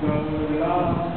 Sangha